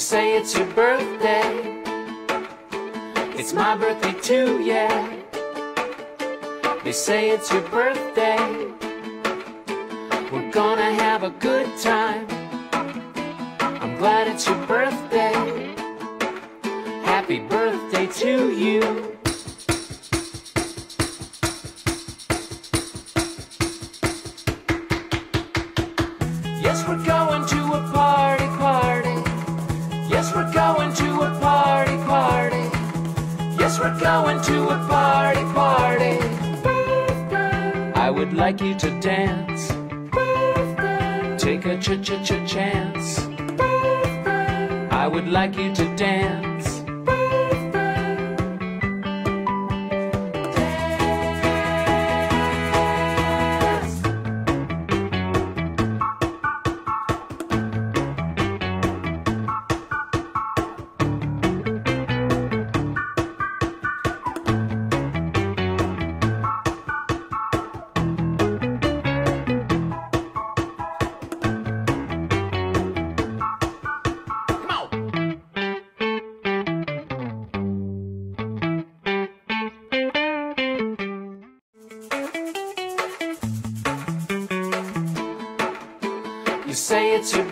say it's your birthday. It's my birthday too, yeah. They say it's your birthday. We're gonna have a good time. I'm glad it's your birthday. Happy birthday to you. Yes, we're going we're going to a party, party. I would like you to dance. Take a ch ch ch chance. I would like you to dance. You say it's your